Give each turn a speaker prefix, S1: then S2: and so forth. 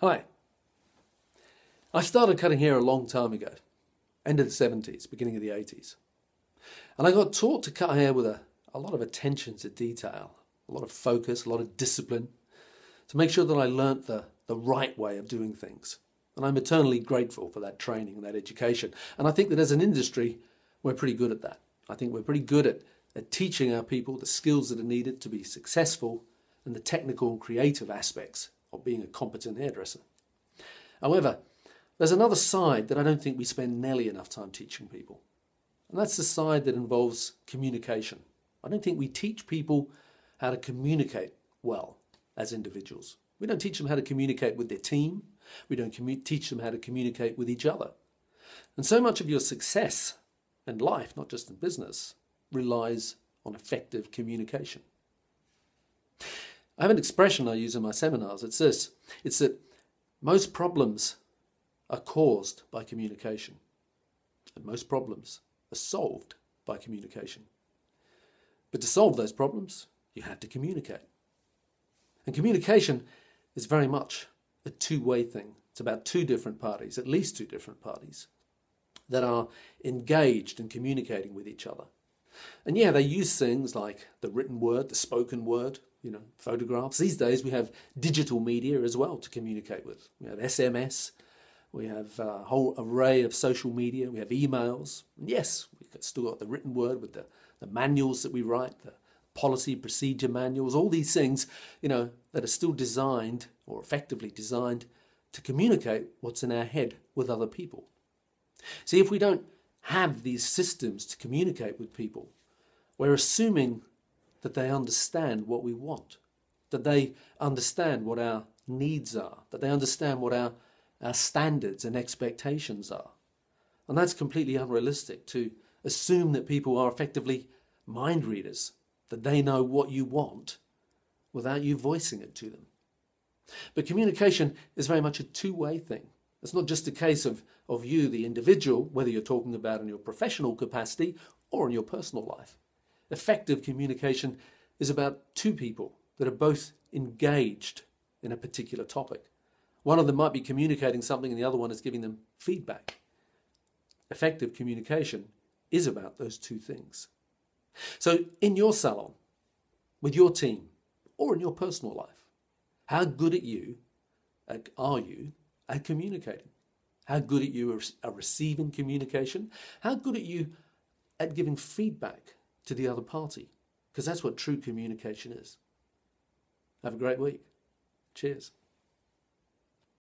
S1: Hi. I started cutting hair a long time ago, end of the 70s, beginning of the 80s. And I got taught to cut hair with a, a lot of attention to detail, a lot of focus, a lot of discipline, to make sure that I learnt the, the right way of doing things. And I'm eternally grateful for that training and that education. And I think that as an industry, we're pretty good at that. I think we're pretty good at, at teaching our people the skills that are needed to be successful and the technical and creative aspects of being a competent hairdresser. However, there's another side that I don't think we spend nearly enough time teaching people, and that's the side that involves communication. I don't think we teach people how to communicate well as individuals. We don't teach them how to communicate with their team. We don't commu- teach them how to communicate with each other. And so much of your success in life, not just in business, relies on effective communication. I have an expression I use in my seminars. It's this it's that most problems are caused by communication, and most problems are solved by communication. But to solve those problems, you have to communicate. And communication is very much a two way thing. It's about two different parties, at least two different parties, that are engaged in communicating with each other. And yeah, they use things like the written word, the spoken word, you know, photographs. These days we have digital media as well to communicate with. We have SMS, we have a whole array of social media, we have emails. And yes, we've still got the written word with the, the manuals that we write, the policy procedure manuals, all these things, you know, that are still designed or effectively designed to communicate what's in our head with other people. See, if we don't have these systems to communicate with people, we're assuming that they understand what we want, that they understand what our needs are, that they understand what our, our standards and expectations are. And that's completely unrealistic to assume that people are effectively mind readers, that they know what you want without you voicing it to them. But communication is very much a two way thing. It's not just a case of, of you, the individual, whether you're talking about in your professional capacity or in your personal life. Effective communication is about two people that are both engaged in a particular topic. One of them might be communicating something and the other one is giving them feedback. Effective communication is about those two things. So, in your salon, with your team, or in your personal life, how good at you are you at communicating? How good at you are receiving communication? How good at you at giving feedback to the other party, because that's what true communication is. Have a great week. Cheers.